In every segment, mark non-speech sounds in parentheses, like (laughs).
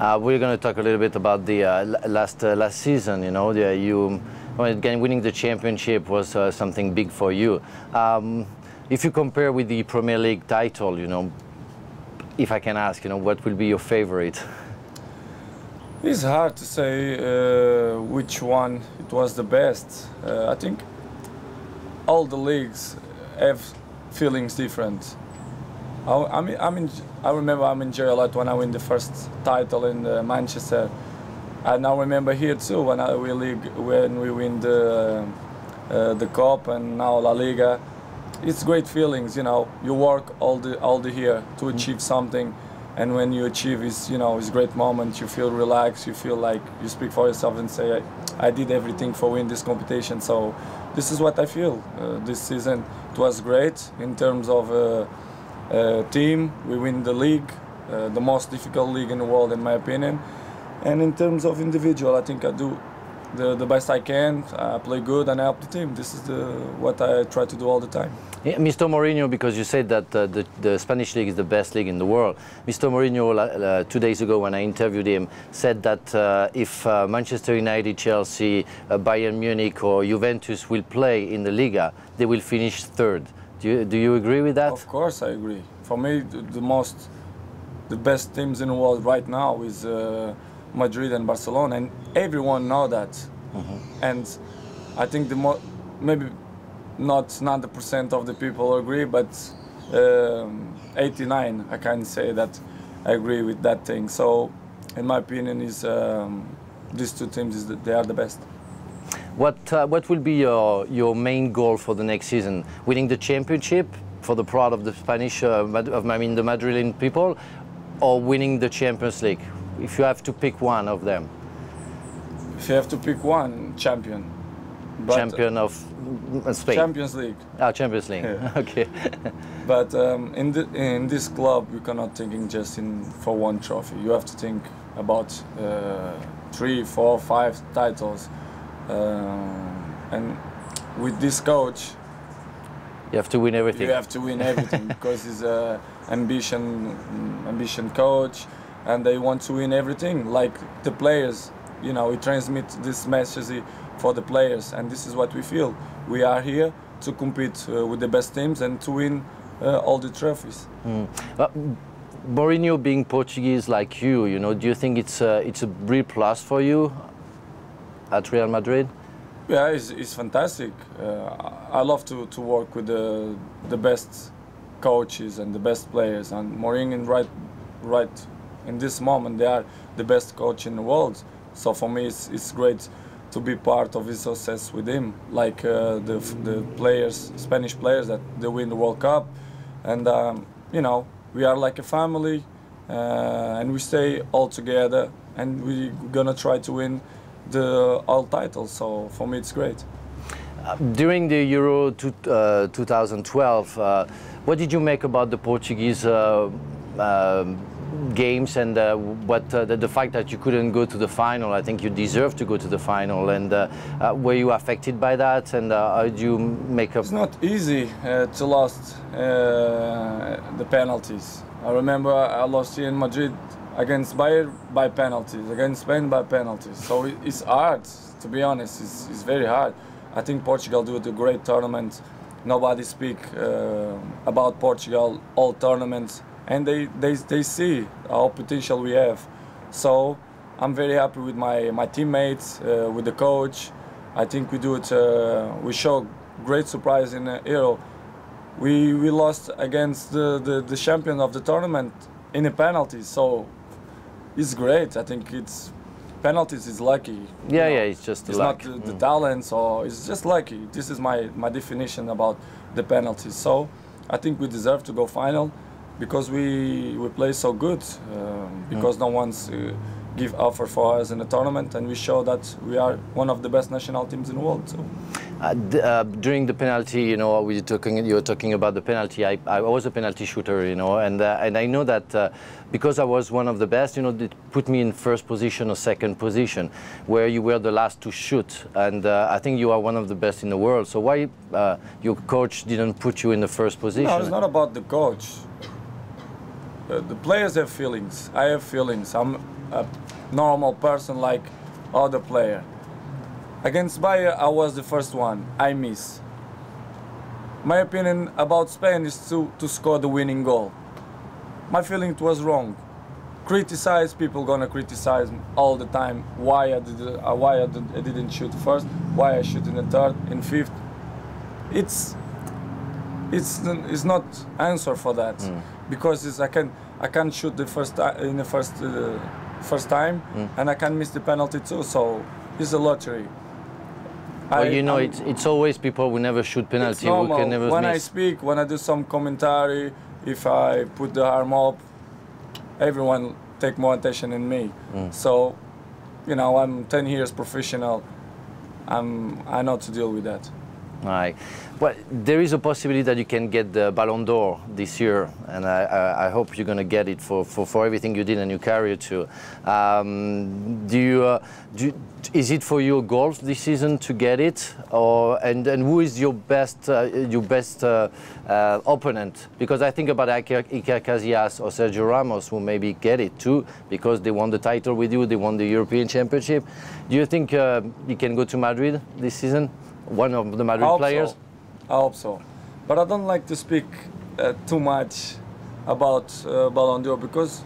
Uh, we're going to talk a little bit about the uh, last uh, last season. You know, the, you again winning the championship was uh, something big for you. Um, if you compare with the Premier League title, you know, if I can ask, you know, what will be your favorite? It's hard to say uh, which one it was the best. Uh, I think all the leagues have feelings different. I, I mean, I mean, I remember I'm in jail a lot when I win the first title in uh, Manchester. And I remember here too when I, we league, when we win the uh, the cup and now La Liga. It's great feelings, you know. You work all the all the year to achieve something and when you achieve is you know is great moment you feel relaxed you feel like you speak for yourself and say I, I did everything for win this competition so this is what I feel uh, this season it was great in terms of uh, uh, team we win the league uh, the most difficult league in the world in my opinion and in terms of individual I think I do the, the best I can. I play good and I help the team. This is the, what I try to do all the time. Yeah, Mr. Mourinho, because you said that uh, the, the, Spanish league is the best league in the world. Mr. Mourinho, uh, two days ago when I interviewed him, said that uh, if uh, Manchester United, Chelsea, uh, Bayern Munich or Juventus will play in the Liga, they will finish third. Do you, do you agree with that? Of course I agree. For me, the, the most, the best teams in the world right now is uh, Madrid and Barcelona, and everyone know that. Mm-hmm. And I think the mo- maybe not 90% of the people agree, but um, 89 I can say that I agree with that thing. So, in my opinion, is um, these two teams is they are the best. What uh, what will be your your main goal for the next season? Winning the championship for the pride of the Spanish, uh, of I mean the Madrilen people, or winning the Champions League? if you have to pick one of them? If you have to pick one, champion. But champion of Spain. Champions League. Ah, Champions League. Yeah. (laughs) okay. (laughs) but um, in the, in this club, you cannot thinking just in for one trophy. You have to think about uh, three, four, five titles. Uh, and with this coach, you have to win everything. You have to win everything (laughs) because he's a ambition, ambition coach and they want to win everything like the players you know we transmit this message for the players and this is what we feel we are here to compete uh, with the best teams and to win uh, all the trophies mm. uh, Mourinho being Portuguese like you you know do you think it's a, it's a real plus for you at Real Madrid yeah it's, it's fantastic uh, I love to, to work with the the best coaches and the best players and Mourinho right right in this moment they are the best coach in the world. So for me, it's, it's great to be part of his success with him. Like uh, the the players, Spanish players that they win the World Cup, and um, you know we are like a family, uh, and we stay all together, and we're gonna try to win the all titles. So for me, it's great. Uh, during the Euro two, 2012, uh, uh, what did you make about the Portuguese? Uh, um, games and uh, what uh, the, the, fact that you couldn't go to the final. I think you deserve to go to the final. And uh, uh were you affected by that? And uh, how did you make up? It's not easy uh, to lose the penalties. I remember I lost here in Madrid against Bayern by penalties, against Spain by penalties. So it's hard, to be honest. It's, it's very hard. I think Portugal do a great tournament. Nobody speak about Portugal all tournaments and they, they, they see how potential we have. So I'm very happy with my, my teammates, uh, with the coach. I think we do it, uh, we show great surprise in the Euro. We, we lost against the, the, the champion of the tournament in a penalty, so it's great. I think it's penalties is lucky. Yeah, know? yeah, it's just it's luck. not the, the mm. talents or it's just lucky. This is my my definition about the penalties. So I think we deserve to go final because we we play so good um, because mm. no one's uh, give offer for us in the tournament and we show that we are one of the best national teams in the world so. Uh, uh, during the penalty, you know, we talking, you were talking about the penalty. I, I was a penalty shooter, you know, and uh, and I know that uh, because I was one of the best, you know, it put me in first position or second position, where you were the last to shoot, and uh, I think you are one of the best in the world. So why your coach didn't put you in the first position? No, it's not about the coach uh, the players have feelings. I have feelings. I'm a normal person like other player. Against Bayern, I was the first one. I miss. My opinion about Spain is to, to score the winning goal. My feeling it was wrong. Criticize people gonna criticize all the time. Why I did uh, why I, did, I didn't shoot first? Why I shoot in the third, in fifth? It's it's it's not answer for that mm. because it's, I can I can shoot the first in the first uh, first time mm. and I can miss the penalty too. So it's a lottery. Well, I, you know, it's, it's always people who never shoot penalty who can never When miss. I speak, when I do some commentary, if I put the arm up, everyone take more attention than me. Mm. So, you know, I'm 10 years professional. I'm, I know to deal with that. Right. Well, there is a possibility that you can get the Ballon d'Or this year, and I, I, hope you're going to get it for, for, for, everything you did in your career too. Um, do you, uh, do, is it for your a goal this season to get it, or and, and who is your best uh, your best uh, uh opponent? Because I think about Iker, Iker Casillas or Sergio Ramos, who maybe get it too, because they won the title with you, they won the European Championship. Do you think uh, you can go to Madrid this season? One of the Madrid I players? So. I hope so. But I don't like to speak uh, too much about uh, Ballon d'Or because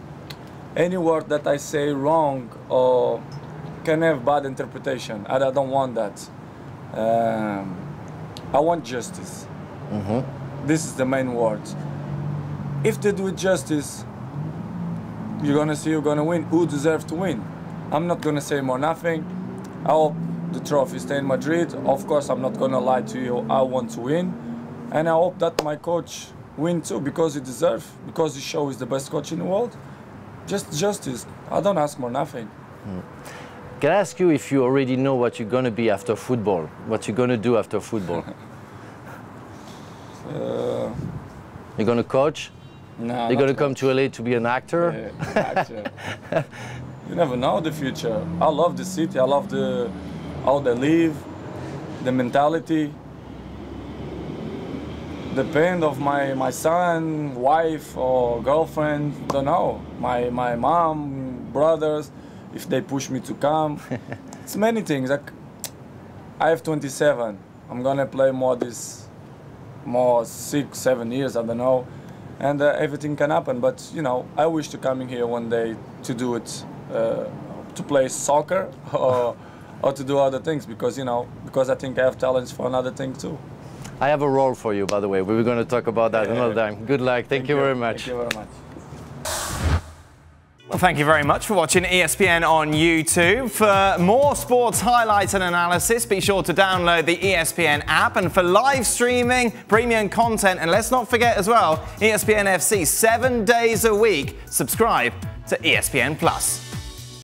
any word that I say wrong or can have bad interpretation. And I don't want that. Um, I want justice. Mm-hmm. This is the main word. If they do it justice, you're gonna see you're gonna win. Who deserves to win? I'm not gonna say more nothing. I hope the trophy stay in Madrid. Of course, I'm not gonna lie to you. I want to win, and I hope that my coach win too because he deserves. Because he show is the best coach in the world. Just justice. I don't ask more nothing. Mm. Can I ask you if you already know what you're gonna be after football? What you're gonna do after football? (laughs) uh, you're gonna coach? No. You're gonna come to LA to be an actor? Yeah, actor. (laughs) you never know the future. I love the city. I love the how they live, the mentality, the pain of my, my son, wife or girlfriend, don't know. My, my mom, brothers, if they push me to come. (laughs) it's many things. Like, I have 27. I'm gonna play more this, more six, seven years, I don't know. And uh, everything can happen, but you know, I wish to coming here one day to do it, uh, to play soccer (laughs) or or to do other things because you know because I think I have talents for another thing too. I have a role for you, by the way. We were going to talk about that yeah. another time. Good luck. Thank, thank you, you very much. Thank you very much. Well, thank you very much for watching ESPN on YouTube. For more sports highlights and analysis, be sure to download the ESPN app. And for live streaming, premium content, and let's not forget as well, ESPN FC seven days a week. Subscribe to ESPN Plus.